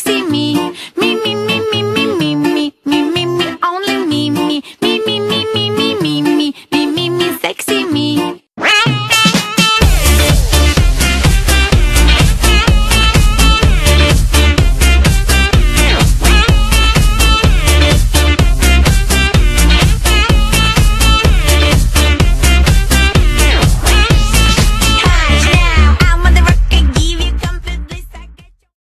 sexy me.